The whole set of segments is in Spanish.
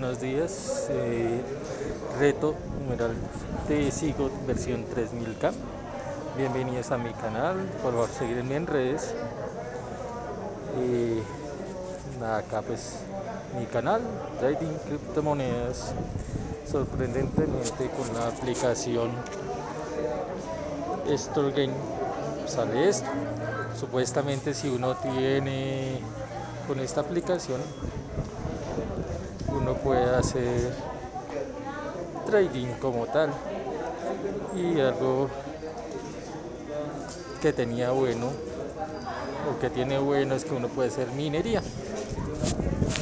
Buenos días, eh, reto numeral de SIGO versión 3000K. Bienvenidos a mi canal, por favor seguirme en redes. Eh, acá pues mi canal, Trading Criptomonedas, sorprendentemente con la aplicación StoreGain sale esto. Supuestamente si uno tiene con esta aplicación puede hacer trading como tal. Y algo que tenía bueno o que tiene bueno es que uno puede hacer minería.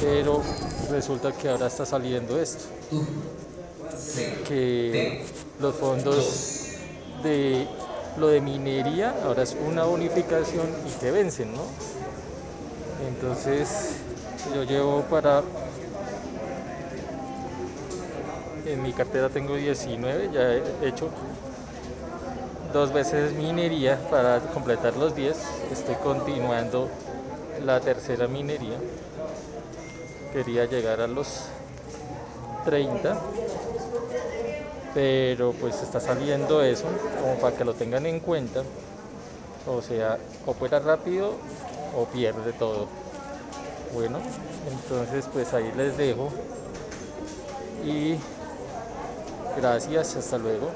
Pero resulta que ahora está saliendo esto que los fondos de lo de minería ahora es una bonificación y que vencen no entonces yo llevo para en mi cartera tengo 19, ya he hecho dos veces minería para completar los 10. Estoy continuando la tercera minería. Quería llegar a los 30, pero pues está saliendo eso, como para que lo tengan en cuenta. O sea, o fuera rápido o pierde todo. Bueno, entonces pues ahí les dejo y Gracias, hasta luego.